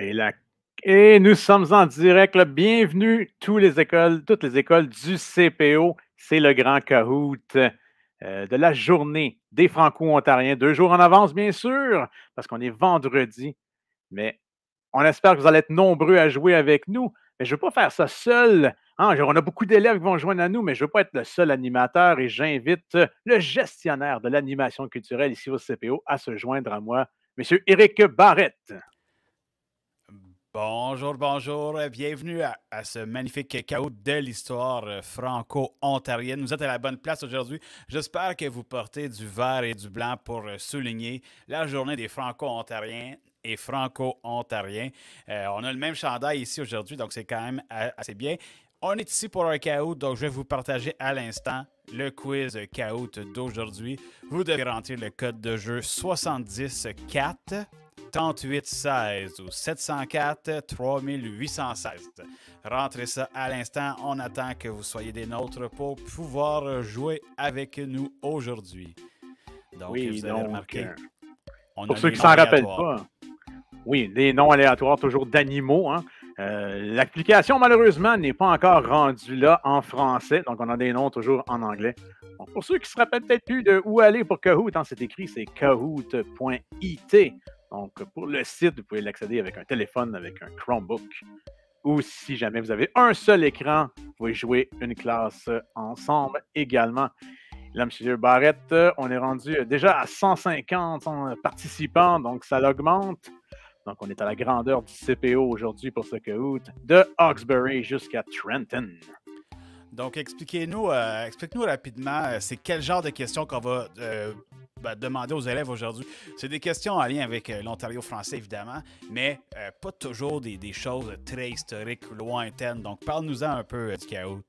Et, nous sommes en direct. Bienvenue tous les écoles, toutes les écoles du CPO. C'est le grand Kahoot euh, de la journée des Franco-Ontariens. Deux jours en avance, bien sûr, parce qu'on est vendredi. Mais on espère que vous allez être nombreux à jouer avec nous. Mais je ne veux pas faire ça seul. Hein. On a beaucoup d'élèves qui vont joindre à nous, mais je ne veux pas être le seul animateur et j'invite le gestionnaire de l'animation culturelle ici au CPO à se joindre à moi, M. Éric Barrette. Bonjour, bonjour. Bienvenue à, ce magnifique chaos de l'histoire euh, franco-ontarienne. Vous êtes à la bonne place aujourd'hui. J'espère que vous portez du vert et du blanc pour euh, souligner la journée des franco-ontariens et franco-ontariens. Euh, on a le même chandail ici aujourd'hui, donc c'est quand même assez bien. On est ici pour un chaos, donc je vais vous partager à l'instant le quiz chaos d'aujourd'hui. Vous devez rentrer le code de jeu 704 3816 ou 704 3816. Rentrez ça à l'instant. On attend que vous soyez des nôtres pour pouvoir jouer avec nous aujourd'hui. Donc, oui, vous avez remarqué. Euh, pour ceux qui s'en rappellent pas, oui, des noms aléatoires toujours d'animaux. Hein. Euh, l'application, malheureusement, n'est pas encore rendue là en français, donc on a des noms toujours en anglais. pour ceux qui se rappellent peut-être plus de où aller pour Kahoot, hein, c'est écrit, c'est kahoot.it. Donc, pour le site, vous pouvez l'accéder avec un téléphone, avec un Chromebook. Ou si jamais vous avez un seul écran, vous pouvez jouer une classe ensemble également. Là, M. Barrett, on est rendu déjà à 150 participants, donc ça l'augmente. Donc, on est à la grandeur du CPO aujourd'hui pour ce Kahoot, de Hawkesbury jusqu'à Trenton. Donc, expliquez-nous euh, explique-nous rapidement, euh, c'est quel genre de questions qu'on va euh, ben, demander aux élèves aujourd'hui. C'est des questions en lien avec l'Ontario français, évidemment, mais pas toujours des, des, choses très historiques, lointaines. Donc, parle-nous-en un peu du Kahoot.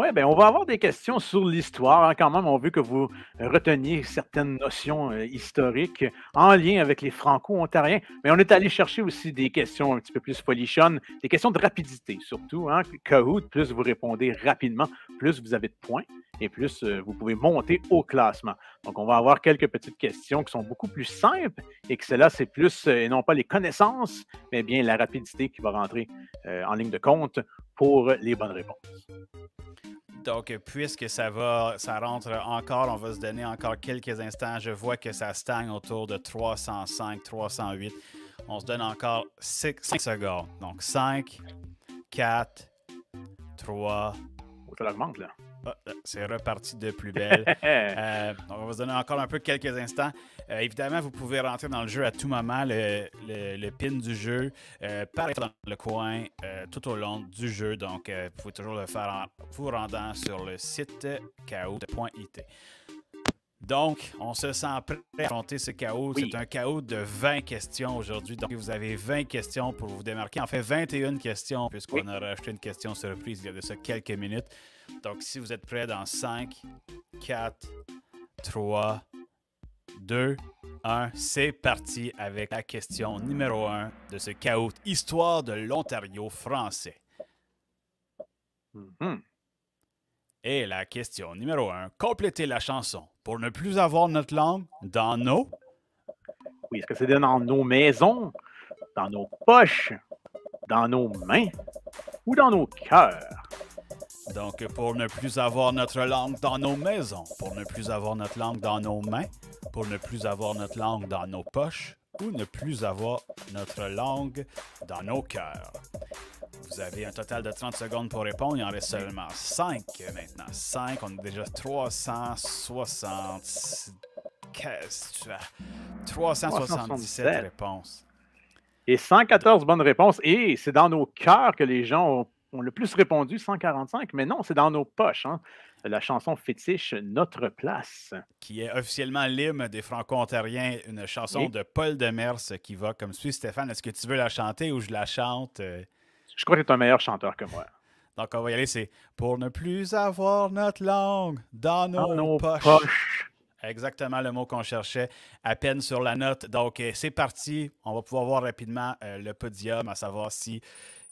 Oui, bien, on va avoir des questions sur l'histoire. Hein, quand même, on veut que vous reteniez certaines notions euh, historiques en lien avec les Franco-Ontariens. Mais on est allé chercher aussi des questions un petit peu plus folichonnes, des questions de rapidité surtout. Hein. Plus vous répondez rapidement, plus vous avez de points et plus euh, vous pouvez monter au classement. Donc, on va avoir quelques petites questions qui sont beaucoup plus simples et que cela, c'est plus, euh, et non pas les connaissances, mais bien la rapidité qui va rentrer en ligne de compte pour les bonnes réponses. Donc, puisque ça va, ça rentre encore, on va se donner encore quelques instants. Je vois que ça stagne autour de 305, 308. On se donne encore 5 secondes. Donc, 5, 4, 3. Ça augmente, là. Ah, euh, c'est reparti de plus belle. Euh, on va se donner encore un peu quelques instants. Euh, évidemment, vous pouvez rentrer dans le jeu à tout moment. Le, pin du jeu paraît dans le coin tout au long du jeu. Donc, vous pouvez toujours le faire en vous rendant sur le site chaos.it. Donc, on se sent prêt à affronter ce chaos. C'est un chaos de 20 questions aujourd'hui. Donc, vous avez 20 questions pour vous démarquer. En fait, 21 questions, puisqu'on a rajouté une question surprise il y a de ça quelques minutes. Donc, si vous êtes prêts dans 5, 4, 3, 2, 1, c'est parti avec la question numéro 1 de ce chaos Histoire de l'Ontario français. Mm-hmm. Et la question numéro 1, complétez la chanson pour ne plus avoir notre langue dans nos. Oui, est-ce que c'est dans nos maisons, dans nos poches, dans nos mains ou dans nos cœurs? Donc, pour ne plus avoir notre langue dans nos maisons, pour ne plus avoir notre langue dans nos mains, pour ne plus avoir notre langue dans nos poches ou ne plus avoir notre langue dans nos cœurs. Vous avez un total de 30 secondes pour répondre. Il en reste seulement 5 maintenant. 5, on a déjà 360... 377 réponses. Et 114 bonnes réponses. Et c'est dans nos cœurs que les gens ont on le plus répondu, 145, mais non, c'est dans nos poches. Hein. La chanson fétiche Notre place. Qui est officiellement l'hymne des Franco-Ontariens, une chanson de Paul Demers qui va comme suit. Stéphane, est-ce que tu veux la chanter ou je la chante? Je crois que tu es un meilleur chanteur que moi. Donc, on va y aller, c'est Pour ne plus avoir notre langue dans nos, poches. Exactement le mot qu'on cherchait, à peine sur la note. Donc, euh, c'est parti. On va pouvoir voir rapidement euh, le podium, à savoir si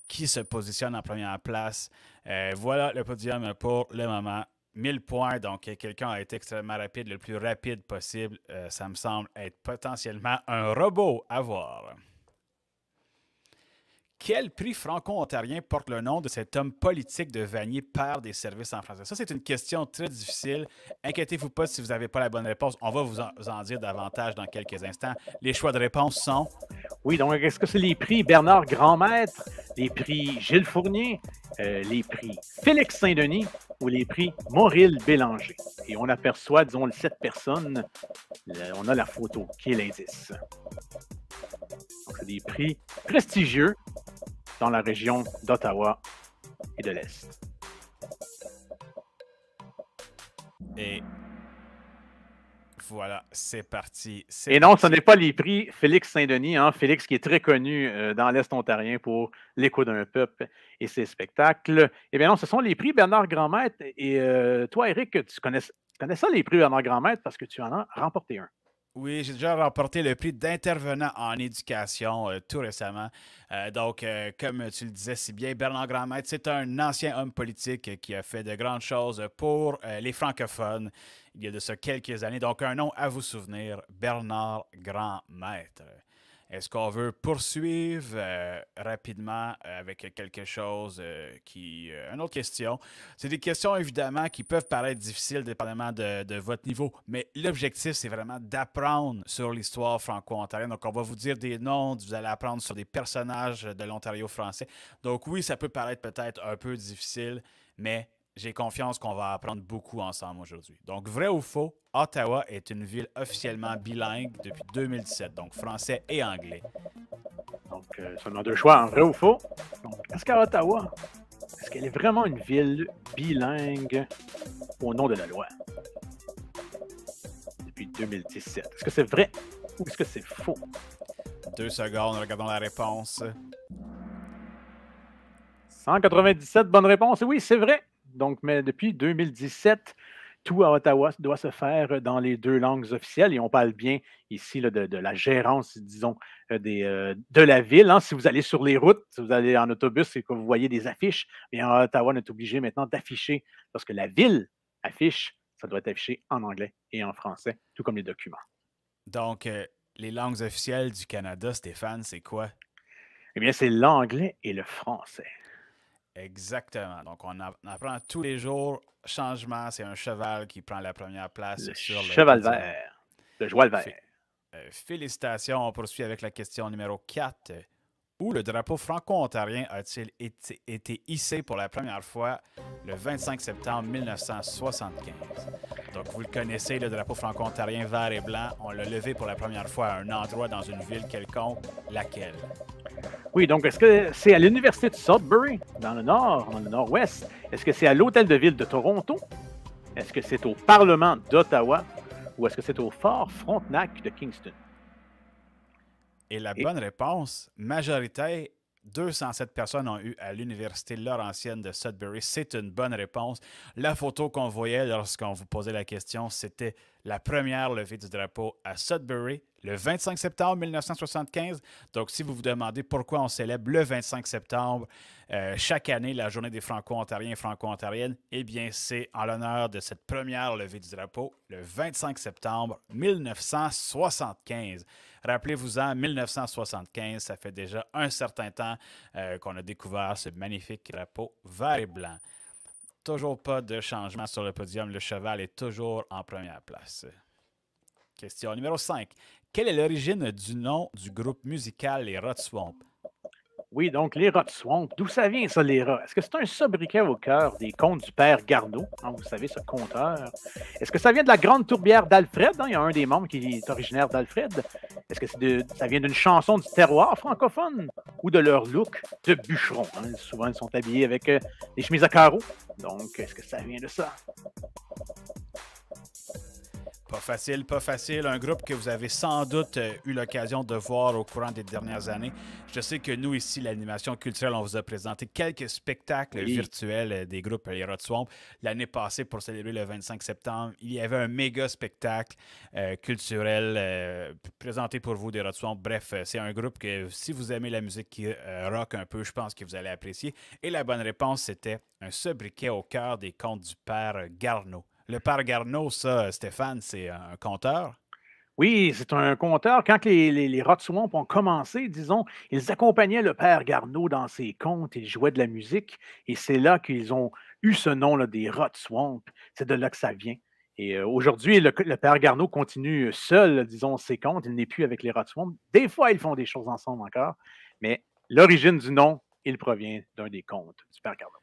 qui se positionne en première place. Euh, voilà le podium pour le moment. 1000 points, donc quelqu'un a été extrêmement rapide, le plus rapide possible. Euh, ça me semble être potentiellement un robot à voir. Quel prix franco-ontarien porte le nom de cet homme politique de Vanier, père des services en français? Ça, c'est une question très difficile. Inquiétez-vous pas si vous n'avez pas la bonne réponse. On va vous en, dire davantage dans quelques instants. Les choix de réponse sont... Oui, donc est-ce que c'est les prix Bernard Grandmaître, les prix Gilles Fournier, euh, les prix Félix Saint-Denis ou les prix Maurille Bélanger? Et on aperçoit, disons, cette personne, on a la photo qui est l'indice. Donc, c'est des prix prestigieux dans la région d'Ottawa et de l'Est. Et voilà, c'est parti. Et non, ce n'est pas les prix Félix Saint-Denis, hein? Félix qui est très connu euh, dans l'Est ontarien pour l'écho d'un peuple et ses spectacles. Eh bien non, ce sont les prix Bernard Grandmaître. Et euh, toi, Eric, tu connais, tu connais ça, les prix Bernard Grandmaître, parce que tu en as remporté un. Oui, j'ai déjà remporté le prix d'intervenant en éducation euh, tout récemment. Euh, donc, euh, comme tu le disais si bien, Bernard Grandmaître, c'est un ancien homme politique qui a fait de grandes choses pour les francophones il y a de ça quelques années. Donc, un nom à vous souvenir, Bernard Grandmaître. Est-ce qu'on veut poursuivre euh, rapidement avec quelque chose euh, qui. Euh, une autre question? C'est des questions évidemment qui peuvent paraître difficiles dépendamment de, votre niveau, mais l'objectif, c'est vraiment d'apprendre sur l'histoire franco-ontarienne. Donc, on va vous dire des noms, vous allez apprendre sur des personnages de l'Ontario français. Donc, oui, ça peut paraître peut-être un peu difficile, mais j'ai confiance qu'on va apprendre beaucoup ensemble aujourd'hui. Donc, vrai ou faux, Ottawa est une ville officiellement bilingue depuis 2017, donc français et anglais. Donc, euh, seulement deux choix, hein, vrai ou faux? est-ce qu'à Ottawa, est-ce qu'elle est vraiment une ville bilingue au nom de la loi? Depuis 2017. Est-ce que c'est vrai ou est-ce que c'est faux? Deux secondes, regardons la réponse. 197 bonnes réponses. Oui, c'est vrai. Donc, mais depuis 2017, tout à Ottawa doit se faire dans les deux langues officielles et on parle bien ici de, la gérance, disons, euh, des, euh, de la ville. Hein. Si vous allez sur les routes, si vous allez en autobus et que vous voyez des affiches, bien, Ottawa est obligé maintenant d'afficher, parce que la ville affiche, ça doit être affiché en anglais et en français, tout comme les documents. Donc, euh, les langues officielles du Canada, Stéphane, c'est quoi? Eh bien, c'est l'anglais et le français. Exactement. Donc, on, apprend tous les jours. Changement, c'est un cheval qui prend la première place sur le. Cheval vert. Le joie vert. Euh, félicitations. On poursuit avec la question numéro 4. Où le drapeau franco-ontarien a-t-il été, été, hissé pour la première fois le 25 septembre 1975? Donc, vous le connaissez, le drapeau franco-ontarien vert et blanc. On l'a levé pour la première fois à un endroit dans une ville quelconque. Laquelle? Oui, donc est-ce que c'est à l'Université de Sudbury, dans le nord, dans le nord-ouest? Est-ce que c'est à l'Hôtel de Ville de Toronto? Est-ce que c'est au Parlement d'Ottawa? Ou est-ce que c'est au Fort Frontenac de Kingston? Et la bonne réponse, majorité, 207 personnes ont eu à l'Université Laurentienne de Sudbury. C'est une bonne réponse. La photo qu'on voyait lorsqu'on vous posait la question, c'était la première levée du drapeau à Sudbury le 25 septembre 1975. Donc, si vous vous demandez pourquoi on célèbre le 25 septembre euh, chaque année la journée des Franco-Ontariens et Franco-Ontariennes, eh bien, c'est en l'honneur de cette première levée du drapeau le 25 septembre 1975. Rappelez-en, 1975, ça fait déjà un certain temps euh, qu'on a découvert ce magnifique drapeau vert et blanc. Toujours pas de changement sur le podium. Le cheval est toujours en première place. Question numéro 5. Quelle est l'origine du nom du groupe musical Les Rot Swamp? Oui, donc les rats swamp. D'où ça vient, ça, les rats? Est-ce que c'est un sobriquet au cœur des contes du père Garneau? Hein, vous savez, ce conteur. Est-ce que ça vient de la grande tourbière d'Alfred? Hein? Il y a un des membres qui est originaire d'Alfred. Est-ce que ça vient d'une chanson du terroir francophone ou de leur look de bûcheron? Hein? Souvent, ils sont habillés avec euh, des chemises à carreaux. Donc, est-ce que ça vient de ça? Pas facile, pas facile. Un groupe que vous avez sans doute euh, eu l'occasion de voir au courant des dernières années. Je sais que nous, ici, l'animation culturelle, on vous a présenté quelques spectacles virtuels euh, des groupes Les Rot Swamp. L'année passée, pour célébrer le 25 septembre, il y avait un méga spectacle euh, culturel présenté pour vous des Rot Swamp. Bref, c'est un groupe que, si vous aimez la musique qui rock un peu, je pense que vous allez apprécier. Et la bonne réponse, c'était un sobriquet au cœur des contes du père Garneau. Le père Garneau, ça, Stéphane, c'est un compteur? Oui, c'est un conteur. Quand les, les, les Swamp ont commencé, disons, ils accompagnaient le père Garneau dans ses contes, ils jouaient de la musique, et c'est là qu'ils ont eu ce nom là, des Rot Swamp. C'est de là que ça vient. Et euh, aujourd'hui, le, père Garneau continue seul, disons, ses contes. Il n'est plus avec les Rot Swamp. Des fois, ils font des choses ensemble encore, mais l'origine du nom, il provient d'un des contes du père Garneau.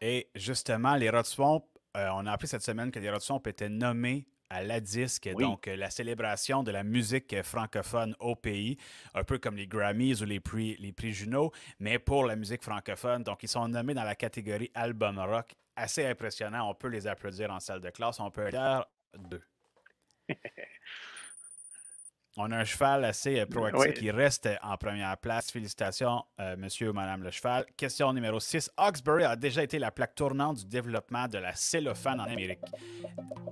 Et justement, les Rot Swamp, euh, on a appris cette semaine que les Swamp étaient nommés à la disque, donc euh, la célébration de la musique francophone au pays, un peu comme les Grammys ou les prix, les prix Juno, mais pour la musique francophone. Donc, ils sont nommés dans la catégorie album rock. Assez impressionnant. On peut les applaudir en salle de classe. On peut faire deux. On a un cheval assez euh, proactif qui reste en première place. Félicitations, euh, monsieur ou madame le cheval. Question numéro 6. Hawkesbury a déjà été la plaque tournante du développement de la cellophane en Amérique.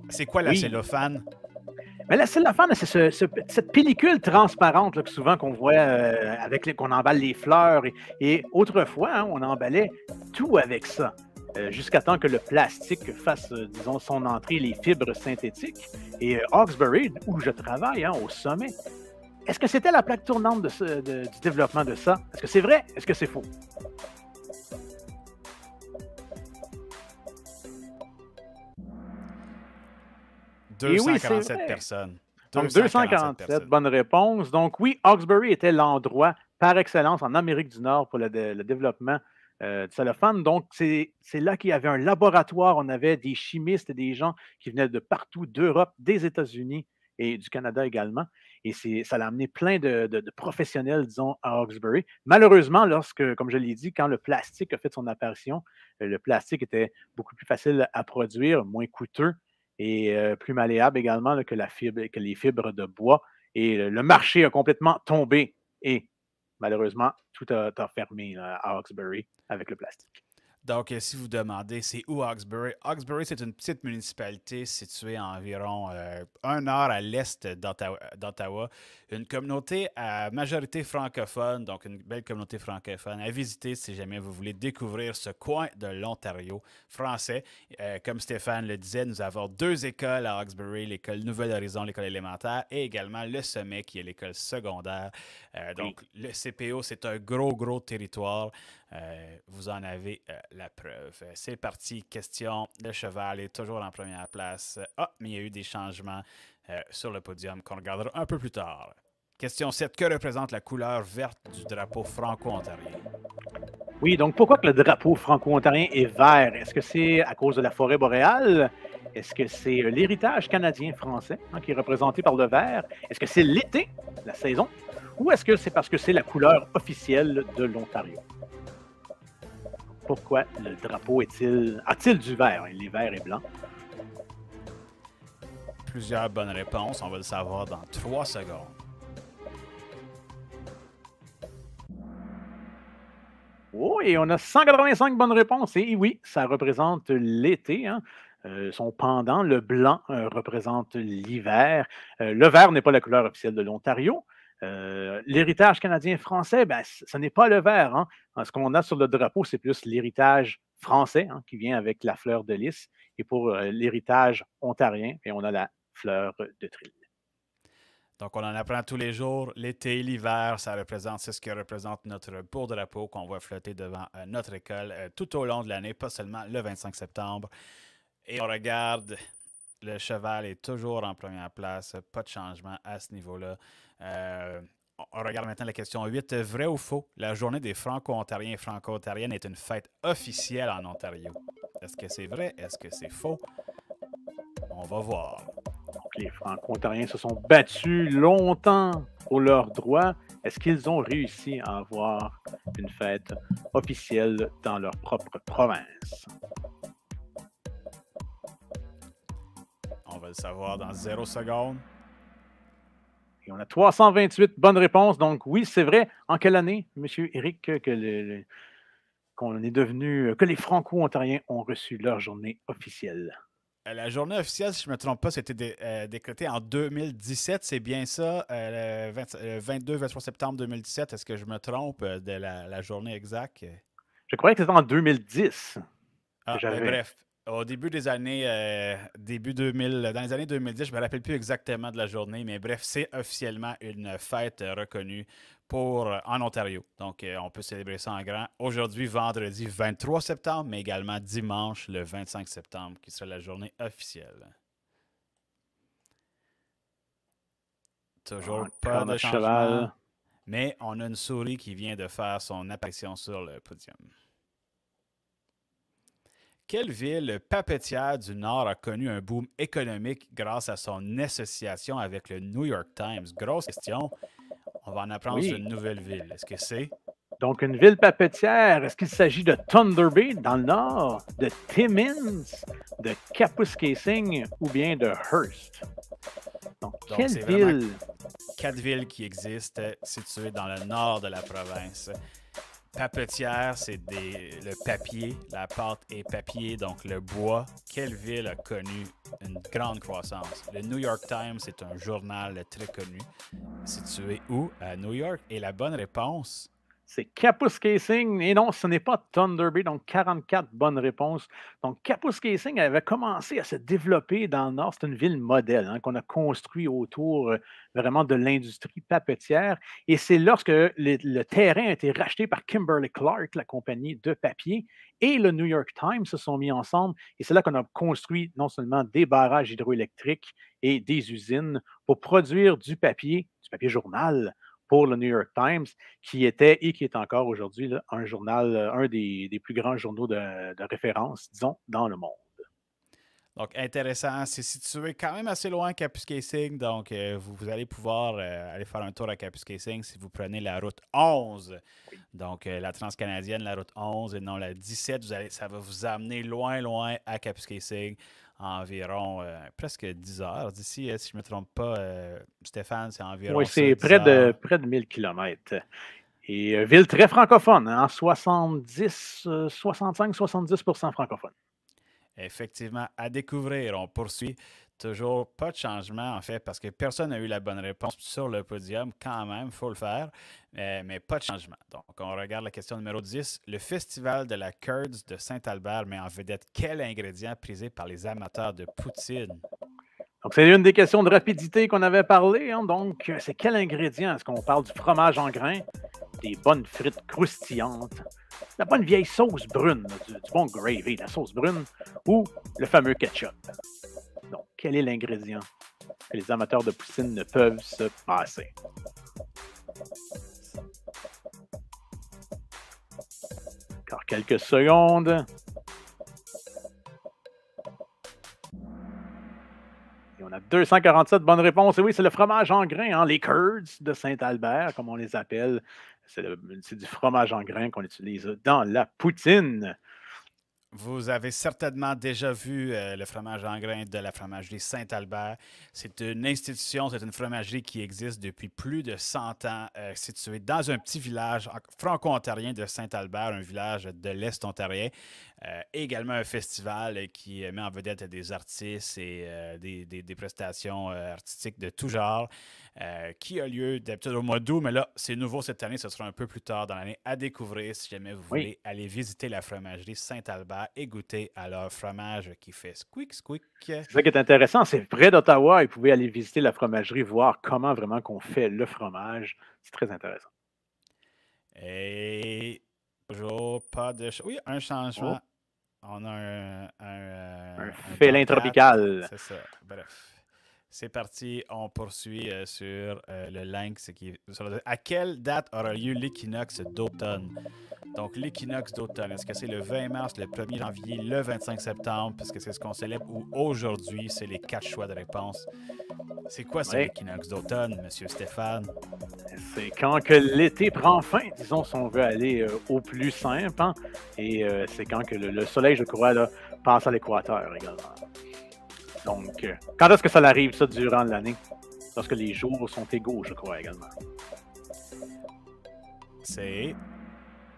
C'est quoi la cellophane? Mais la cellophane, c'est cette pellicule transparente que souvent qu'on voit euh, avec qu'on emballe les fleurs. Et, autrefois, hein, on emballait tout avec ça. Euh, jusqu'à temps que le plastique fasse, euh, disons, son entrée, les fibres synthétiques. Et euh, Hawkesbury, où je travaille, hein, au sommet, est-ce que c'était la plaque tournante du développement de ça? Est-ce que c'est vrai? Est-ce que c'est faux? « 247 personnes. Donc, 247, bonne réponse. Donc, oui, Hawkesbury était l'endroit par excellence en Amérique du Nord pour le développement euh, Donc, c'est là qu'il y avait un laboratoire. On avait des chimistes et des gens qui venaient de partout, d'Europe, des États-Unis et du Canada également. Et ça l'a amené plein de, professionnels, disons, à Hawkesbury. Malheureusement, lorsque, comme je l'ai dit, quand le plastique a fait son apparition, euh, le plastique était beaucoup plus facile à produire, moins coûteux et euh, plus malléable également que, que les fibres de bois. Et le marché a complètement tombé. Et malheureusement, tout a, fermé à Hawkesbury avec le plastique. Donc, euh, si vous demandez, c'est où Hawkesbury? Hawkesbury, c'est une petite municipalité située à environ euh, un heure à l'est d'Ottawa. Une communauté à majorité francophone, donc une belle communauté francophone à visiter si jamais vous voulez découvrir ce coin de l'Ontario français. Euh, comme Stéphane le disait, nous avons deux écoles à Hawkesbury, l'école Nouvelle Horizon, l'école élémentaire, et également le Sommet, qui est l'école secondaire. donc, le CPO, c'est un gros, gros territoire. Euh, vous en avez euh, la preuve. C'est parti. Question. Le cheval est toujours en première place. Ah, mais il y a eu des changements euh, sur le podium qu'on regardera un peu plus tard. Question 7. Que représente la couleur verte du drapeau franco-ontarien? Oui, donc pourquoi que le drapeau franco-ontarien est vert? Est-ce que c'est à cause de la forêt boréale? Est-ce que c'est l'héritage canadien-français hein, qui est représenté par le vert? Est-ce que c'est l'été, la saison? Ou est-ce que c'est parce que c'est la couleur officielle de l'Ontario? Pourquoi le drapeau est-il a-t-il du vert? Il est vert et blanc. Plusieurs bonnes réponses. On va le savoir dans trois secondes. Oh, et on a 185 bonnes réponses. Et oui, ça représente l'été. Hein. Euh, son pendant, le blanc, euh, représente l'hiver. Euh, le vert n'est pas la couleur officielle de l'Ontario. Euh, l'héritage canadien-français, ben, ce n'est pas le vert. Hein. Ce qu'on a sur le drapeau, c'est plus l'héritage français hein, qui vient avec la fleur de lys. Et pour euh, l'héritage ontarien, et on a la fleur de trille. Donc, on en apprend tous les jours. L'été, l'hiver, ça représente, c'est ce qui représente notre beau drapeau qu'on voit flotter devant euh, notre école tout au long de l'année, pas seulement le 25 septembre. Et on regarde, le cheval est toujours en première place, pas de changement à ce niveau-là. Euh, on regarde maintenant la question 8. Vrai ou faux? La journée des Franco-Ontariens et Franco-Ontariennes est une fête officielle en Ontario. Est-ce que c'est vrai? Est-ce que c'est faux? On va voir. les Franco-Ontariens se sont battus longtemps pour leurs droits. Est-ce qu'ils ont réussi à avoir une fête officielle dans leur propre province? On va le savoir dans zéro seconde on a 328 bonnes réponses. Donc, oui, c'est vrai. En quelle année, M. Eric, que qu'on est devenu, que les Franco-Ontariens ont reçu leur journée officielle? Euh, la journée officielle, si je ne me trompe pas, c'était euh, décrété en 2017. C'est bien ça, euh, le 22-23 septembre 2017. Est-ce que je me trompe de la, journée exacte? Je croyais que c'était en 2010. Ah, ben bref, au début des années, début 2000, dans les années 2010, je ne me rappelle plus exactement de la journée, mais bref, c'est officiellement une fête reconnue pour, en Ontario. Donc, on peut célébrer ça en grand. Aujourd'hui, vendredi 23 septembre, mais également dimanche, le 25 septembre, qui sera la journée officielle. Toujours ah, pas de cheval. Mais on a une souris qui vient de faire son apparition sur le podium. Quelle ville papetière du Nord a connu un boom économique grâce à son association avec le New York Times? Grosse question. On va en apprendre sur une nouvelle ville. Est-ce que c'est? Donc, une ville papetière, est-ce qu'il s'agit de Thunder Bay dans le Nord, de Timmins, de Kapuskasing ou bien de Hearst? Donc, quelle ville? Quatre villes qui existent situées dans le nord de la province. Papetière, c'est le papier, la pâte est papier, donc le bois. Quelle ville a connu une grande croissance? Le New York Times c'est un journal très connu, situé où? À New York. Et la bonne réponse, c'est Capus Casing. Et non, ce n'est pas Thunder Bay, donc 44 bonnes réponses. Donc, Capus Casing avait commencé à se développer dans le Nord. C'est une ville modèle hein, qu'on a construit autour euh, vraiment de l'industrie papetière. Et c'est lorsque le, terrain a été racheté par Kimberly Clark, la compagnie de papier, et le New York Times se sont mis ensemble. Et c'est là qu'on a construit non seulement des barrages hydroélectriques et des usines pour produire du papier, du papier journal, pour le New York Times, qui était et qui est encore aujourd'hui un journal, euh, un des, plus grands journaux de, référence, disons, dans le monde. Donc, intéressant. C'est situé quand même assez loin à Kapuskasing. Donc, euh, vous, allez pouvoir euh, aller faire un tour à Kapuskasing si vous prenez la route 11. Donc, la transcanadienne, la route 11 et non la 17. Vous allez, ça va vous amener loin, loin à Kapuskasing environ euh, presque 10 heures d'ici, euh, si je ne me trompe pas. Euh, Stéphane, c'est environ. Oui, c'est près de, près de 1000 km. Et ville très francophone, hein, 70, 65-70% francophone. Effectivement, à découvrir. On poursuit Toujours pas de changement, en fait, parce que personne n'a eu la bonne réponse sur le podium. Quand même, il faut le faire, mais, pas de changement. Donc, on regarde la question numéro 10. Le Festival de la Curds de Saint-Albert met en vedette quel ingrédient prisé par les amateurs de poutine? Donc, c'est une des questions de rapidité qu'on avait parlé. Hein. Donc, c'est quel ingrédient? Est-ce qu'on parle du fromage en grains, des bonnes frites croustillantes, la bonne vieille sauce brune, du bon gravy, la sauce brune, ou le fameux ketchup? Donc, quel est l'ingrédient que les amateurs de poutine ne peuvent se passer? Encore quelques secondes. Et on a 247 bonnes réponses. Oui, c'est le fromage en grains, hein, les curds de Saint-Albert, comme on les appelle. C'est du fromage en grains qu'on utilise dans la poutine. Vous avez certainement déjà vu euh, le fromage en grains de la fromagerie Saint-Albert. C'est une institution, c'est une fromagerie qui existe depuis plus de 100 ans, euh, située dans un petit village franco-ontarien de Saint-Albert, un village de l'Est ontarien. Euh, également un festival qui met en vedette des artistes et des, prestations artistiques de tout genre. Qui a lieu d'habitude au mois d'août, mais là, c'est nouveau cette année, ce sera un peu plus tard dans l'année à découvrir si jamais vous voulez aller visiter la fromagerie Saint-Albert et goûter à leur fromage qui fait squeak squeak. C'est ça qui est intéressant, c'est près d'Ottawa, ils pouvaient aller visiter la fromagerie, voir comment vraiment qu'on fait le fromage. C'est très intéressant. Et toujours pas de... Oui, un changement. Oh. On a un... Un, euh, félin tropical. C'est ça, bref. C'est parti, on poursuit euh, sur euh, le lynx. Qui, à quelle date aura lieu l'équinoxe d'automne? Donc, l'équinoxe d'automne, est-ce que c'est le 20 mars, le 1er janvier, le 25 septembre, parce que c'est ce qu'on célèbre, ou aujourd'hui, c'est les quatre choix de réponse? C'est quoi ce l'équinoxe d'automne, Monsieur Stéphane? C'est quand que l'été prend fin, disons, si on veut aller euh, au plus simple, hein? et c'est quand que le, soleil, je crois, là, passe à l'équateur également. Donc, euh, quand est-ce que ça arrive, ça, durant l'année? Lorsque les jours sont égaux, je crois également. C'est.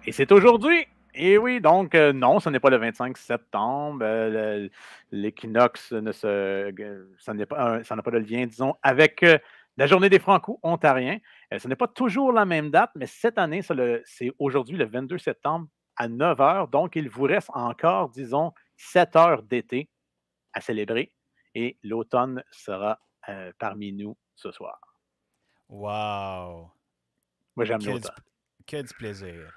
Et c'est aujourd'hui! Et oui, donc euh, non, ce n'est pas le 25 septembre. Euh, l'équinoxe ne se, ça n'a pas, pas de lien, disons, avec la journée des Franco-Ontariens. ce n'est pas toujours la même date, mais cette année, c'est aujourd'hui le 22 septembre à 9 h. Donc, il vous reste encore, disons, 7 heures d'été à célébrer et l'automne sera euh, parmi nous ce soir. Wow! Moi, j'aime l'automne. Quel plaisir.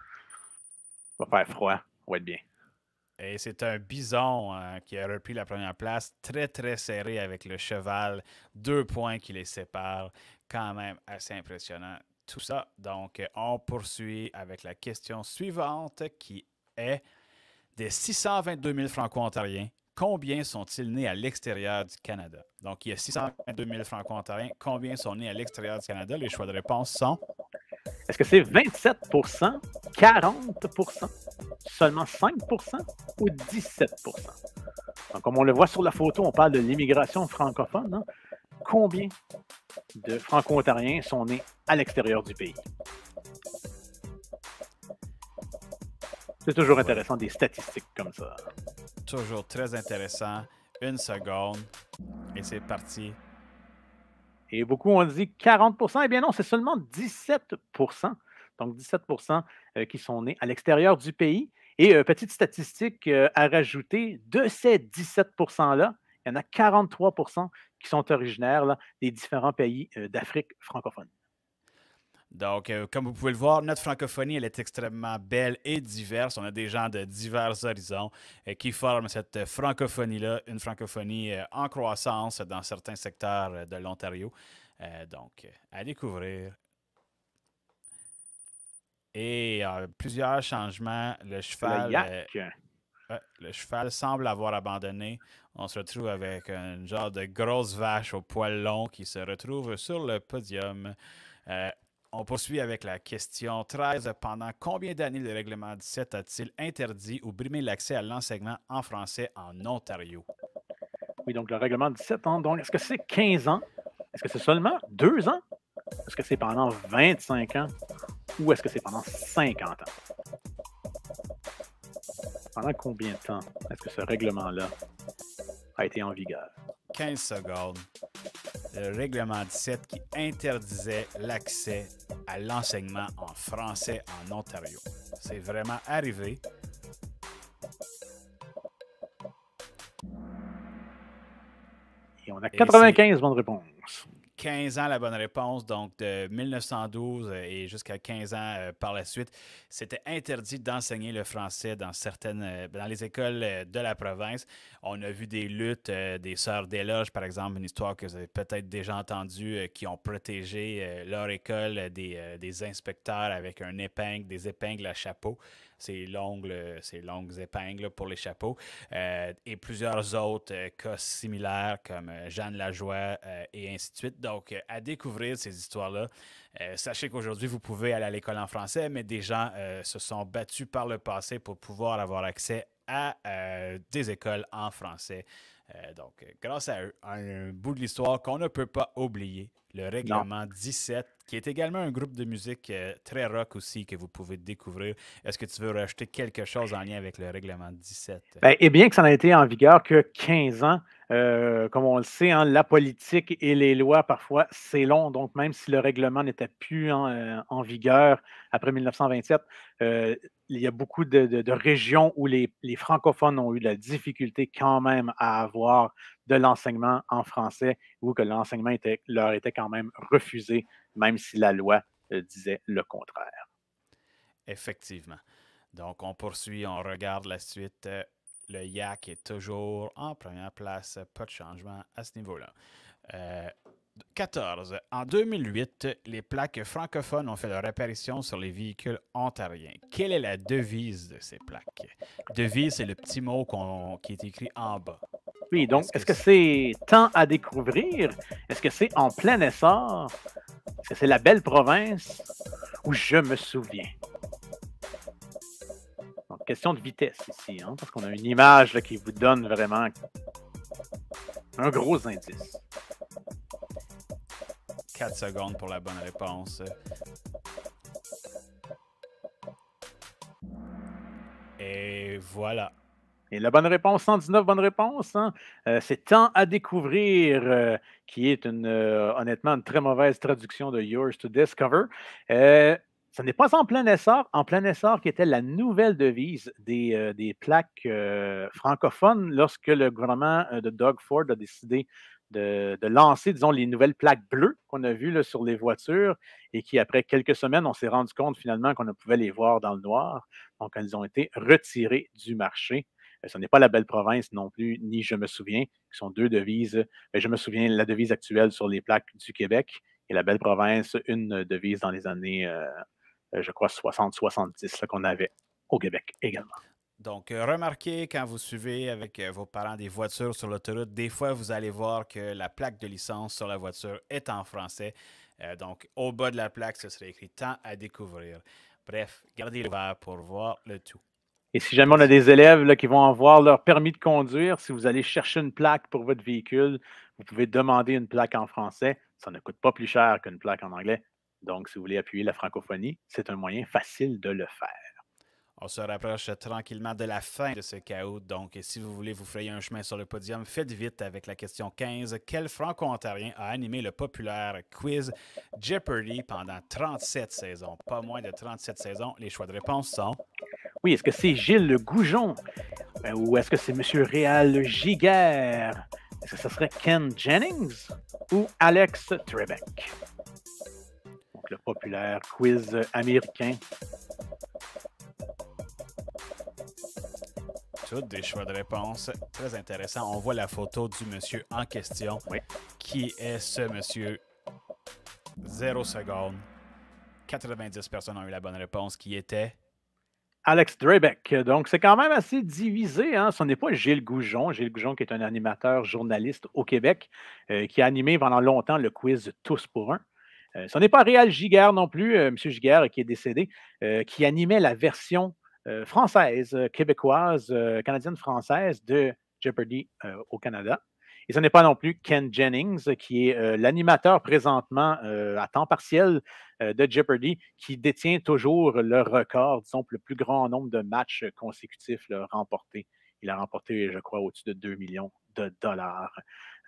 Va faire froid, on va être bien. Et c'est un bison hein, qui a repris la première place, très très serré avec le cheval, deux points qui les séparent, quand même assez impressionnant tout ça. Donc, on poursuit avec la question suivante qui est des 622 000 franco-ontariens, combien sont-ils nés à l'extérieur du Canada? Donc, il y a 622 000 franco-ontariens. Combien sont nés à l'extérieur du Canada? Les choix de réponse sont est-ce que c'est 27% 40% seulement 5% ou 17% Donc, comme on le voit sur la photo, on parle de l'immigration francophone. Hein. Combien de franco-ontariens sont nés à l'extérieur du pays? C'est toujours intéressant des statistiques comme ça. Toujours très intéressant. Une seconde. Et c'est parti. Et beaucoup ont dit 40% Eh bien non, c'est seulement 17% Donc 17% euh, qui sont nés à l'extérieur du pays. Et euh, petite statistique euh, à rajouter, de ces 17 %-là, il y en a 43% qui sont originaires des différents pays d'Afrique francophone. Donc, comme vous pouvez le voir, notre francophonie, elle est extrêmement belle et diverse. On a des gens de divers horizons qui forment cette francophonie-là, une francophonie en croissance dans certains secteurs de l'Ontario. donc, à découvrir. Et plusieurs changements. Le cheval. le cheval semble avoir abandonné. On se retrouve avec un genre de grosse vache au poil long qui se retrouve sur le podium. On poursuit avec la question 13. Pendant combien d'années le règlement 17 a-t-il interdit ou brimé l'accès à l'enseignement en français en Ontario? Oui, donc le règlement 17 ans. Donc, est-ce que c'est 15 ans? Est-ce que c'est seulement 2 ans? Est-ce que c'est pendant 25 ans? Ou est-ce que c'est pendant 50 ans? Pendant combien de temps est-ce que ce règlement-là a été en vigueur? 15 secondes le règlement 17 qui interdisait l'accès à l'enseignement en français en Ontario. C'est vraiment arrivé. Et on a 95 bonnes réponses. 15 ans la bonne réponse, donc de 1912 euh, et jusqu'à 15 ans euh, par la suite, c'était interdit d'enseigner le français dans certaines, euh, dans les écoles de la province. On a vu des luttes des sœurs d'éloge, par exemple, une histoire que vous avez peut-être déjà entendue, qui ont protégé leur école des, des inspecteurs avec un épingle, des épingles à chapeau ces longues, longues épingles pour les chapeaux, euh, et plusieurs autres euh, cas similaires comme euh, Jeanne Lajoie et ainsi de suite. Donc, à découvrir ces histoires-là. sachez qu'aujourd'hui, vous pouvez aller à l'école en français, mais des gens se sont battus par le passé pour pouvoir avoir accès à des écoles en français. Donc, grâce à un bout de l'histoire qu'on ne peut pas oublier, le règlement 17, qui est également un groupe de musique euh, très rock aussi que vous pouvez découvrir. Est-ce que tu veux rajouter quelque chose en lien avec le règlement 17? Ben, et bien que ça n'a été en vigueur que 15 ans, euh, comme on le sait, hein, la politique et les lois, parfois, c'est long. Donc, même si le règlement n'était plus en, euh, vigueur après 1927, il y a beaucoup de, régions où les, francophones ont eu de la difficulté quand même à avoir de l'enseignement en français ou que l'enseignement leur était quand même refusé, même si la loi disait le contraire. Effectivement. Donc, on poursuit, on regarde la suite le YAC est toujours en première place. Pas de changement à ce niveau-là. 14. Euh, en 2008, les plaques francophones ont fait leur apparition sur les véhicules ontariens. Quelle est la devise de ces plaques? Devise, c'est le petit mot qui est écrit en bas. Oui, donc, est-ce que c'est temps à découvrir? Est-ce que c'est en plein essor? Est-ce que c'est la belle province? Ou je me souviens? Question de vitesse ici, hein, parce qu'on a une image qui vous donne vraiment un gros indice. 4 secondes pour la bonne réponse. Et voilà. Et la bonne réponse, 119 bonnes réponses. Hein. Euh, c'est Temps à découvrir, euh, qui est une, euh, honnêtement une très mauvaise traduction de Yours to Discover. Ce n'est pas en plein essor, en plein essor qui était la nouvelle devise des, euh, des plaques euh, francophones lorsque le gouvernement de Doug Ford a décidé de, lancer, disons, les nouvelles plaques bleues qu'on a vues sur les voitures et qui, après quelques semaines, on s'est rendu compte finalement qu'on ne pouvait les voir dans le noir. Donc, elles ont été retirées du marché. Ce n'est pas la belle province non plus, ni je me souviens, qui sont deux devises. Je me souviens la devise actuelle sur les plaques du Québec et la belle province, une devise dans les années euh, je crois, 60-70 qu'on avait au Québec également. Donc, euh, remarquez quand vous suivez avec euh, vos parents des voitures sur l'autoroute, des fois, vous allez voir que la plaque de licence sur la voiture est en français. donc, au bas de la plaque, ce serait écrit temps à découvrir. Bref, gardez ouvert pour voir le tout. Et si jamais on a des élèves là, qui vont avoir leur permis de conduire, si vous allez chercher une plaque pour votre véhicule, vous pouvez demander une plaque en français. Ça ne coûte pas plus cher qu'une plaque en anglais. Donc, si vous voulez appuyer la francophonie, c'est un moyen facile de le faire. On se rapproche tranquillement de la fin de ce chaos. Donc, si vous voulez vous frayer un chemin sur le podium, faites vite avec la question 15. Quel franco-ontarien a animé le populaire quiz Jeopardy pendant 37 saisons? Pas moins de 37 saisons. Les choix de réponse sont... Oui, est-ce que c'est Gilles Goujon? Euh, ou est-ce que c'est M. Réal Giguère? Est-ce que ce serait Ken Jennings ou Alex Trebek? Le populaire quiz américain. Toutes des choix de réponse très intéressants. On voit la photo du monsieur en question. Oui. Qui est ce monsieur? Zéro seconde. 90 personnes ont eu la bonne réponse, qui était? Alex Drebeck. Donc, c'est quand même assez divisé. Hein? Ce n'est pas Gilles Goujon. Gilles Goujon, qui est un animateur journaliste au Québec, euh, qui a animé pendant longtemps le quiz Tous pour un. Euh, ce n'est pas Réal Giguère non plus, euh, M. Giguère qui est décédé, euh, qui animait la version française, québécoise, canadienne-française de Jeopardy au Canada. Et ce n'est pas non plus Ken Jennings, qui est l'animateur présentement à temps partiel de Jeopardy, qui détient toujours le record, disons, le plus grand nombre de matchs consécutifs remportés. Il a remporté, je crois, au-dessus de 2 millions de dollars.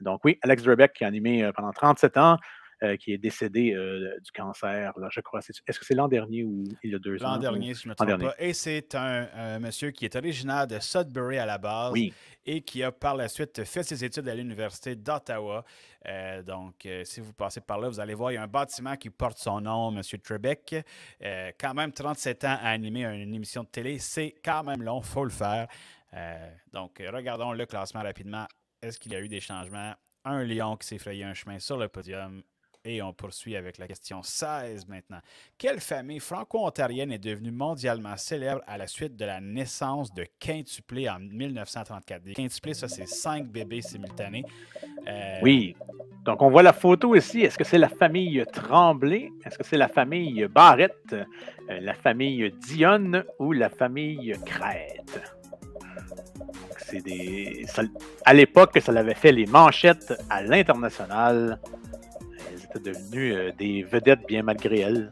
Donc oui, Alex Drebeck, qui a animé pendant 37 ans, euh, qui est décédé euh, du cancer, là, je crois. Est-ce que c'est l'an dernier ou il y a deux ans? L'an dernier, si je ne me trompe pas. Et c'est un, monsieur qui est originaire de Sudbury à la base et qui a par la suite fait ses études à l'Université d'Ottawa. Euh, donc, si vous passez par là, vous allez voir, il y a un bâtiment qui porte son nom, M. Trebek. quand même 37 ans à animer une émission de télé, c'est quand même long, il faut le faire. donc, regardons le classement rapidement. Est-ce qu'il y a eu des changements? Un lion qui s'est frayé un chemin sur le podium et on poursuit avec la question 16 maintenant. Quelle famille franco-ontarienne est devenue mondialement célèbre à la suite de la naissance de quintuplés en 1934? Des quintuplés, ça, c'est cinq bébés simultanés. Euh, oui. Donc, on voit la photo ici. Est-ce que c'est la famille Tremblay? Est-ce que c'est la famille Barrette, euh, la famille Dionne ou la famille Crête? À l'époque, ça l'avait fait les manchettes à l'international devenues euh, des vedettes bien malgré elles.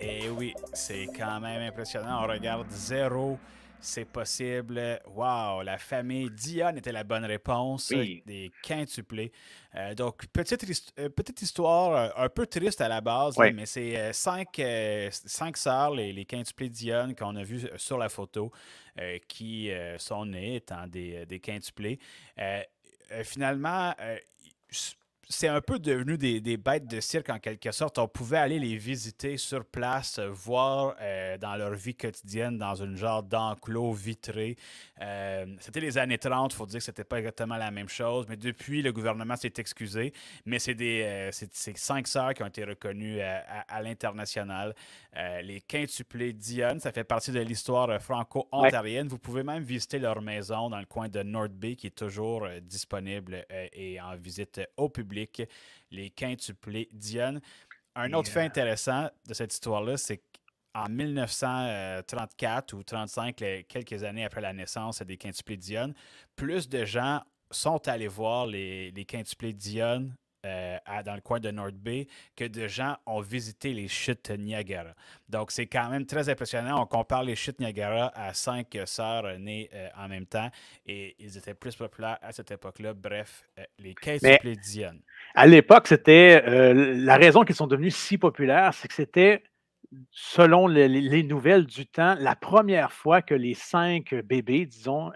Et eh oui, c'est quand même impressionnant. On regarde zéro c'est possible. Wow, la famille Dion était la bonne réponse. Des quintuplés. Euh, donc, petite, euh, petite histoire euh, un peu triste à la base, mais c'est cinq, cinq sœurs, les, les quintuplés Dion qu'on a vu sur la photo, qui sont nées étant des, des quintuplés. finalement, c'est un peu devenu des, bêtes de cirque en quelque sorte. On pouvait aller les visiter sur place, voir euh, dans leur vie quotidienne dans une genre d'enclos vitré. Euh, c'était les années 30, il faut dire que c'était pas exactement la même chose, mais depuis, le gouvernement s'est excusé. Mais c'est des euh, cinq sœurs qui ont été reconnues à, l'international. les quintuplés Dionne, ça fait partie de l'histoire franco-ontarienne. Vous pouvez même visiter leur maison dans le coin de North Bay qui est toujours disponible et en visite au public les quintuplés Dionne. Un autre fait intéressant de cette histoire-là, c'est qu'en 1934 ou 35, quelques années après la naissance des quintuplés Dionne, plus de gens sont allés voir les, les quintuplés Dionne euh, dans le coin de North Bay que de gens ont visité les chutes Niagara. Donc, c'est quand même très impressionnant. On compare les chutes Niagara à cinq sœurs nées euh, en même temps et ils étaient plus populaires à cette époque-là. Bref, euh, les quais supplédiennes. À l'époque, c'était la raison qu'ils sont devenus si populaires, c'est que c'était selon les, nouvelles du temps, la première fois que les cinq bébés, disons,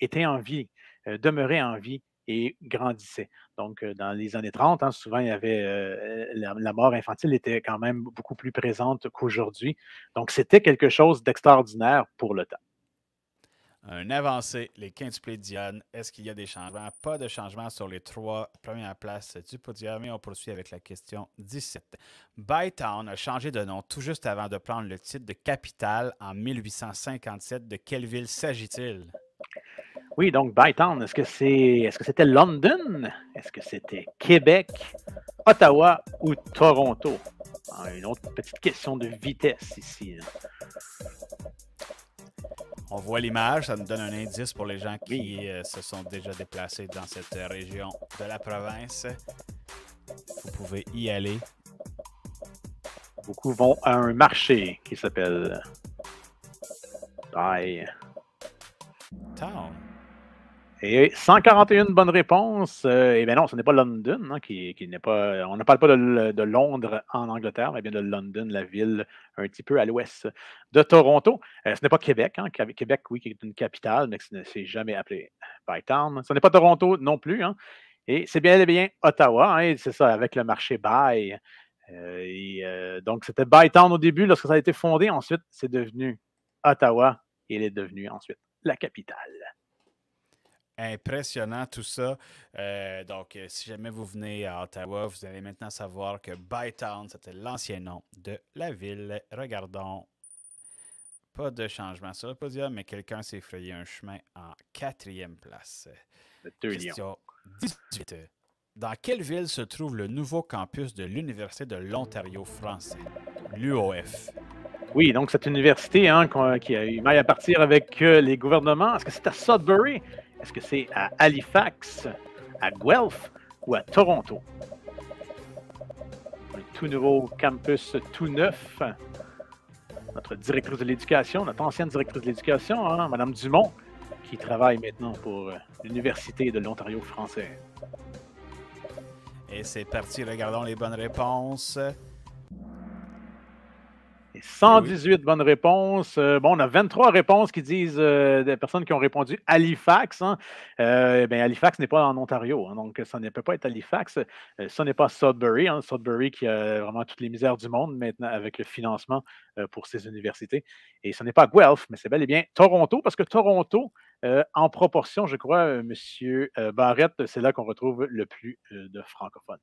étaient en vie, demeuraient en vie et grandissait. Donc, dans les années 30, hein, souvent, il y avait la, mort infantile était quand même beaucoup plus présente qu'aujourd'hui. Donc, c'était quelque chose d'extraordinaire pour le temps. Un avancé, les quintuplédiennes. Est-ce qu'il y a des changements? Pas de changements sur les trois premières places du podium. Et on poursuit avec la question 17. Bytown a changé de nom tout juste avant de prendre le titre de capitale en 1857. De quelle ville s'agit-il? Oui, donc Bytown, est-ce que c'est est-ce que c'était London? Est-ce que c'était Québec, Ottawa ou Toronto? Ah, une autre petite question de vitesse ici. On voit l'image, ça nous donne un indice pour les gens qui euh, se sont déjà déplacés dans cette région de la province. Vous pouvez y aller. Beaucoup vont à un marché qui s'appelle By Town. Et 141 bonnes réponses. Euh, eh bien non, ce n'est pas London, hein, qui, n'est pas. On ne parle pas de, Londres en Angleterre, mais bien de London, la ville un petit peu à l'ouest de Toronto. Euh, ce n'est pas Québec. Hein, Québec, oui, qui est une capitale, mais ce ne s'est jamais appelé Bytown. Ce n'est pas Toronto non plus. Hein. et c'est bien et bien Ottawa. c'est ça, avec le marché By. Euh, donc, c'était Bytown au début, lorsque ça a été fondé. Ensuite, c'est devenu Ottawa et il est devenu ensuite la capitale impressionnant tout ça. Euh, donc, euh, si jamais vous venez à Ottawa, vous allez maintenant savoir que Bytown, c'était l'ancien nom de la ville. Regardons. Pas de changement sur le podium, mais quelqu'un s'est frayé un chemin en quatrième place. Question 18. Dans quelle ville se trouve le nouveau campus de l'Université de l'Ontario français, l'UOF? Oui, donc cette université hein, qui a eu mal à partir avec euh, les gouvernements, est-ce que c'est à Sudbury? Est-ce que c'est à Halifax, à Guelph ou à Toronto? Un tout nouveau campus tout neuf. Notre directrice de l'éducation, notre ancienne directrice de l'éducation, hein, Mme Dumont, qui travaille maintenant pour euh, l'Université de l'Ontario français. Et c'est parti, regardons les bonnes réponses. 118 bonnes réponses. Euh, bon, on a 23 réponses qui disent euh, des personnes qui ont répondu Halifax. Hein. Euh, ben, Halifax n'est pas en Ontario, hein, donc ça ne peut pas être Halifax. ça n'est pas Sudbury. Hein, Sudbury qui a vraiment toutes les misères du monde maintenant avec le financement pour ses universités. Et ce n'est pas Guelph, mais c'est bel et bien Toronto, parce que Toronto, en proportion, je crois, M. Barrett, c'est là qu'on retrouve le plus de francophones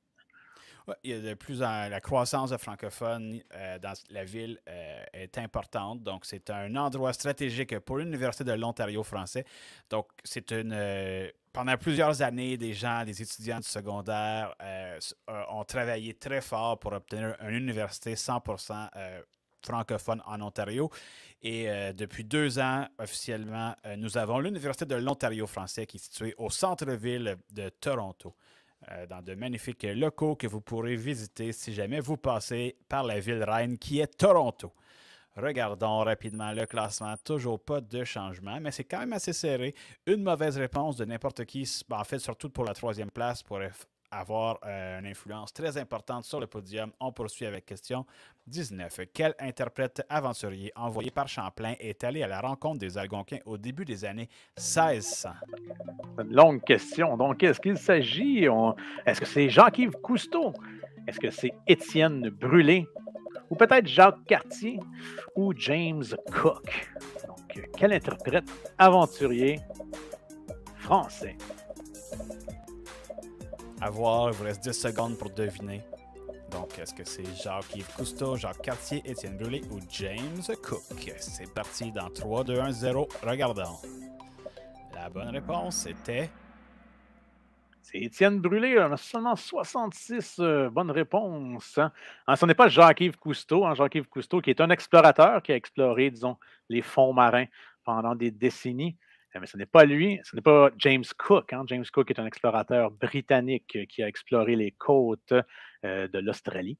de plus la croissance de francophones euh, dans la ville euh, est importante. Donc, c'est un endroit stratégique pour l'Université de l'Ontario français. Donc, c'est une. Euh, pendant plusieurs années, des gens, des étudiants du secondaire ont travaillé très fort pour obtenir une université 100% francophone en Ontario. Et depuis deux ans, officiellement, nous avons l'Université de l'Ontario français qui est située au centre-ville de Toronto. Euh, dans de magnifiques locaux que vous pourrez visiter si jamais vous passez par la ville reine qui est Toronto. Regardons rapidement le classement. Toujours pas de changement, mais c'est quand même assez serré. Une mauvaise réponse de n'importe qui, en fait, surtout pour la troisième place, pourrait avoir euh, une influence très importante sur le podium. On poursuit avec question 19. Quel interprète aventurier envoyé par Champlain est allé à la rencontre des Algonquins au début des années 1600? Une longue question. Donc, est-ce qu'il s'agit? Est-ce que c'est Jacques-Yves Cousteau? Est-ce que c'est Étienne Brûlé? Ou peut-être Jacques Cartier? Ou James Cook? Donc, quel interprète aventurier français? À voir, il vous reste 10 secondes pour deviner. Donc, est-ce que c'est Jacques-Yves Cousteau, Jacques Cartier, Étienne Brûlé ou James Cook? C'est parti dans 3, 2, 1, 0. Regardons. La bonne réponse était. C'est Étienne Brûlé. On a seulement 66 euh, bonnes réponses. Hein. Hein, ce n'est pas Jacques-Yves Cousteau. Hein, Jacques-Yves Cousteau, qui est un explorateur qui a exploré, disons, les fonds marins pendant des décennies. Mais ce n'est pas lui, ce n'est pas James Cook. Hein. James Cook est un explorateur britannique qui a exploré les côtes de l'Australie.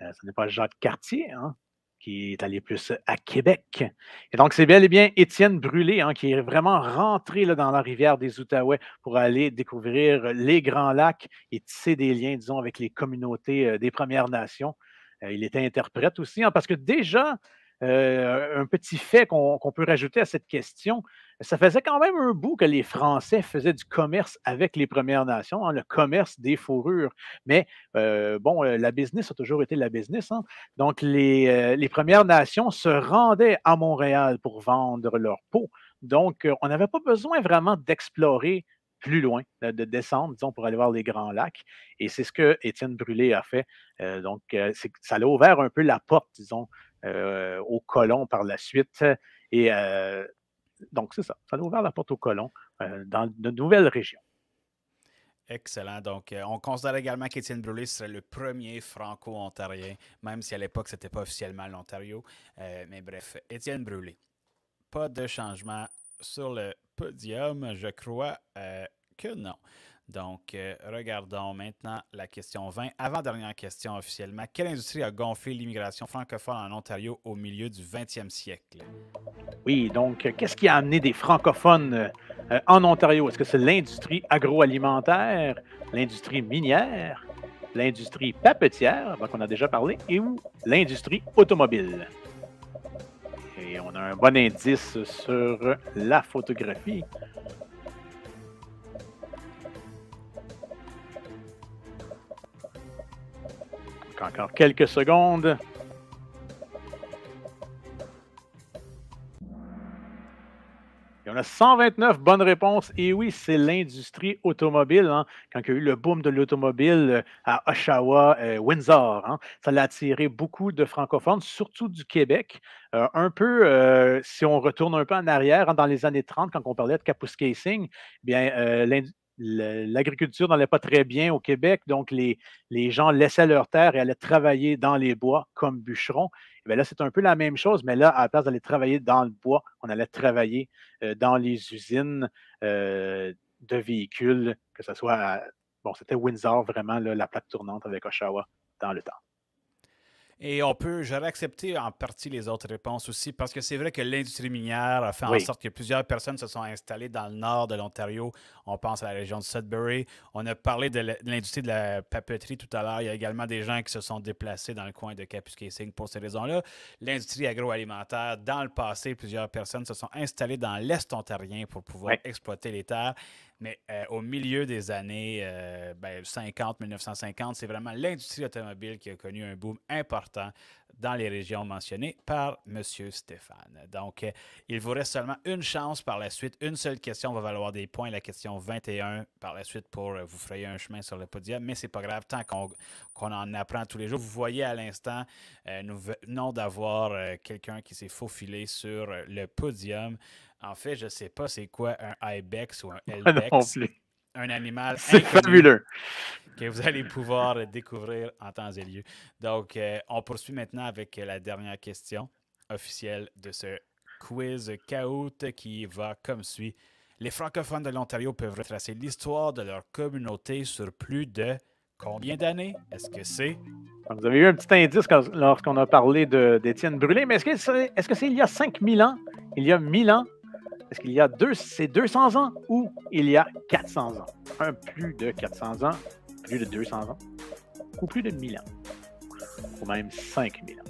ce n'est pas Jacques Cartier, hein, qui est allé plus à Québec. Et donc, c'est bel et bien Étienne Brûlé hein, qui est vraiment rentré dans la rivière des Outaouais pour aller découvrir les Grands Lacs et tisser des liens, disons, avec les communautés euh, des Premières Nations. Euh, il était interprète aussi, parce que déjà, euh, un petit fait qu'on peut rajouter à cette question, ça faisait quand même un bout que les Français faisaient du commerce avec les Premières Nations, hein, le commerce des fourrures. Mais euh, bon, euh, la business a toujours été la business. Hein. Donc, les, Premières Nations se rendaient à Montréal pour vendre leur peau. Donc, on n'avait pas besoin vraiment d'explorer plus loin, de descendre, disons, pour aller voir les Grands Lacs. Et c'est ce que Étienne Brûlé a fait. donc, ça a ouvert un peu la porte, disons, aux colons par la suite. Et euh, donc, c'est ça. Ça a ouvert la porte aux colons euh, dans de nouvelles régions. Excellent. Donc, on considère également qu'Étienne Brûlé serait le premier franco-ontarien, même si à l'époque, ce n'était pas officiellement l'Ontario. mais bref, Étienne Brûlé. Pas de changement sur le podium, je crois que non. Donc, euh, regardons maintenant la question 20. Avant-dernière question officiellement. Quelle industrie a gonflé l'immigration francophone en Ontario au milieu du 20e siècle? Oui, donc, qu'est-ce qui a amené des francophones euh, en Ontario? Est-ce que c'est l'industrie agroalimentaire, l'industrie minière, l'industrie papetière, dont on a déjà parlé, et ou l'industrie automobile? Et on a un bon indice sur la photographie. Encore quelques secondes. Y en a 129 bonnes réponses. Et oui, c'est l'industrie automobile. Hein. quand il y a eu le boom de l'automobile euh, à Oshawa, euh, Windsor, hein, ça a attiré beaucoup de francophones, surtout du Québec. Euh, un peu, si on retourne un peu en arrière, hein, dans les années 30, quand on parlait de Casing, bien, l'agriculture n'allait pas très bien au Québec, donc les, gens laissaient leur terre et allaient travailler dans les bois comme bûcherons. Et là, c'est un peu la même chose, mais là, à la place d'aller travailler dans le bois, on allait travailler euh, dans les usines euh, de véhicules, que ce soit, bon, c'était Windsor vraiment la plaque tournante avec Oshawa dans le temps. Et on peut, j'aurais accepté en partie les autres réponses aussi, parce que c'est vrai que l'industrie minière a fait en sorte que plusieurs personnes se sont installées dans le nord de l'Ontario. On pense à la région de Sudbury. On a parlé de l'industrie de la papeterie tout à l'heure. Il y a également des gens qui se sont déplacés dans le coin de Kapuskasing pour ces raisons-là. L'industrie agroalimentaire, dans le passé, plusieurs personnes se sont installées dans l'Est ontarien pour pouvoir exploiter les terres. Mais euh, au milieu des années 50, ben, 1950, c'est vraiment l'industrie automobile qui a connu un boom important dans les régions mentionnées par M. Stéphane. Donc, euh, il vous reste seulement une chance par la suite. Une seule question va valoir des points, la question 21 par la suite pour euh, vous frayer un chemin sur le podium. Mais c'est pas grave, tant qu'on en apprend tous les jours. Vous voyez à l'instant, nous venons d'avoir quelqu'un qui s'est faufilé sur le podium. En fait, je ne sais pas c'est quoi un ibex ou un elbex. Un animal C'est fabuleux. Que vous allez pouvoir découvrir en temps et lieu. Donc, euh, on poursuit maintenant avec la dernière question officielle de ce quiz Caout qui va comme suit. Les francophones de l'Ontario peuvent retracer l'histoire de leur communauté sur plus de combien d'années? Est-ce que c'est... Vous avez eu un petit indice lorsqu'on a parlé d'Étienne Brûlé, mais est-ce que c'est est -ce il y a 5000 ans? Il y a 1000 ans? Est-ce qu'il y a deux, c'est 200 ans ou il y a 400 ans? Un plus de 400 ans, plus de 200 ans, ou plus de 1000 ans, ou même 5000 ans.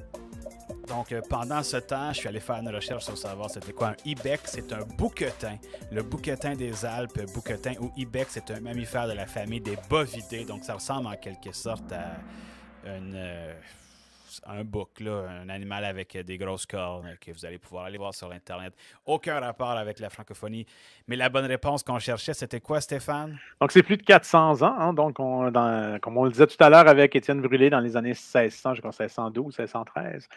Donc, euh, pendant ce temps, je suis allé faire une recherche sur savoir c'était quoi un ibex. C'est un bouquetin, le bouquetin des Alpes, bouquetin ou ibex, c'est un mammifère de la famille des bovidés. Donc, ça ressemble en quelque sorte à une. Euh, un bouc, là, un animal avec des grosses cornes que vous allez pouvoir aller voir sur Internet. Aucun rapport avec la francophonie. Mais la bonne réponse qu'on cherchait, c'était quoi, Stéphane? Donc, c'est plus de 400 ans. Hein. donc, on, comme on le disait tout à l'heure avec Étienne Brûlé dans les années 1600, je crois 1612, 1613.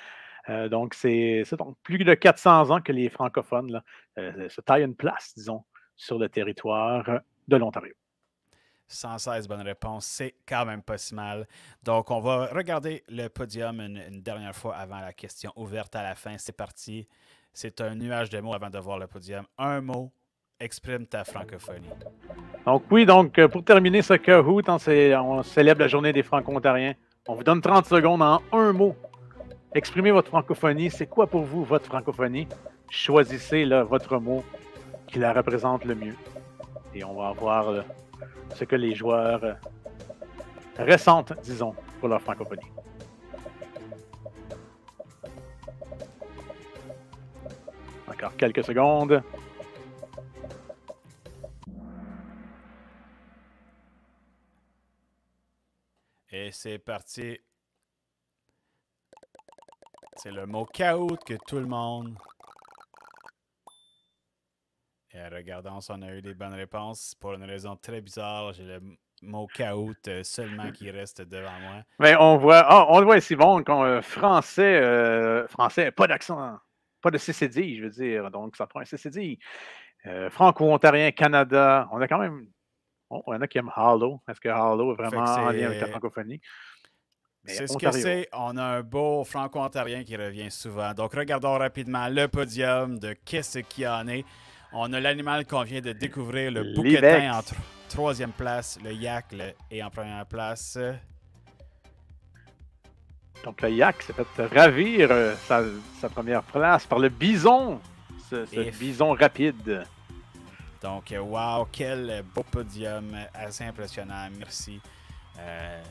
Euh, donc, c'est donc plus de 400 ans que les francophones euh, se taillent une place, disons, sur le territoire de l'Ontario. 116 bonnes réponses, c'est quand même pas si mal. Donc, on va regarder le podium une, dernière fois avant la question ouverte à la fin. C'est parti. C'est un nuage de mots avant de voir le podium. Un mot, exprime ta francophonie. Donc oui, donc euh, pour terminer ce Kahoot, on célèbre la journée des franco-ontariens. On vous donne 30 secondes en un mot. Exprimez votre francophonie. C'est quoi pour vous votre francophonie? Choisissez votre mot qui la représente le mieux. Et on va voir euh, ce que les joueurs euh, ressentent, disons, pour leur francophonie. Encore quelques secondes. Et c'est parti. C'est le mot caout que tout le monde. Et regardons si on a eu des bonnes réponses. Pour une raison très bizarre, j'ai le mot caout euh, seulement qui reste devant moi. Mais on voit, oh, on le voit ici, bon, euh, français, euh, français, pas d'accent, pas de CCD, je veux dire, donc ça prend un CCD. Franco-ontarien, Canada, on a quand même Oh, il y en a qui aiment Hollow. Est-ce que Hollow est vraiment en lien avec la francophonie? C'est ce que c'est. On a un beau franco-ontarien qui revient souvent. Donc, regardons rapidement le podium de qu'est-ce qu'il y en est. On a l'animal qu'on vient de découvrir, le bouquetin en troisième place, le yak est en première place. Donc, le yak s'est fait ravir euh, sa, première place par le bison, ce bison rapide. Donc, euh, wow, quel beau podium, assez impressionnant, merci. Euh,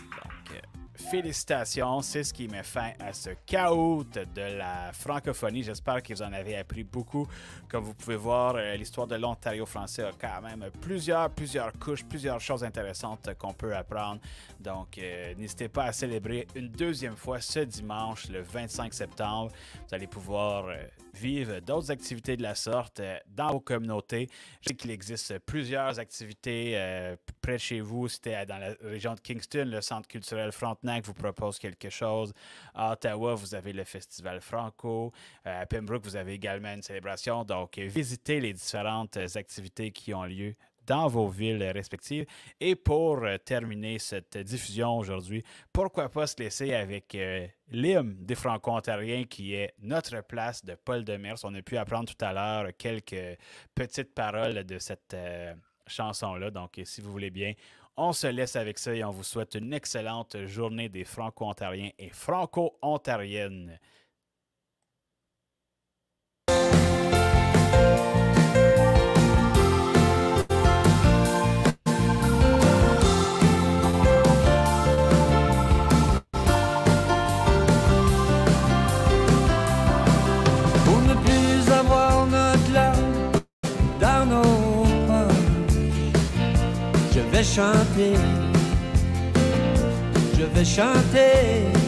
donc, euh, félicitations, c'est ce qui met fin à ce chaos de la francophonie. J'espère que vous en avez appris beaucoup. Comme vous pouvez voir, l'histoire de l'Ontario français a quand même plusieurs, plusieurs couches, plusieurs choses intéressantes qu'on peut apprendre. Donc, n'hésitez pas à célébrer une deuxième fois ce dimanche, le 25 septembre. Vous allez pouvoir vivre d'autres activités de la sorte euh, dans vos communautés. Je sais qu'il existe plusieurs activités euh, près de chez vous. C'était dans la région de Kingston, le Centre culturel Frontenac vous propose quelque chose. À Ottawa, vous avez le Festival Franco. Euh, à Pembroke, vous avez également une célébration. Donc, visitez les différentes activités qui ont lieu dans vos villes respectives. Et pour euh, terminer cette diffusion aujourd'hui, pourquoi pas se laisser avec euh, l'hymne des Franco-Ontariens qui est Notre place de Paul Demers. On a pu apprendre tout à l'heure quelques petites paroles de cette euh, chanson-là. Donc, si vous voulez bien, on se laisse avec ça et on vous souhaite une excellente journée des Franco-Ontariens et Franco-Ontariennes. Je vais chanter.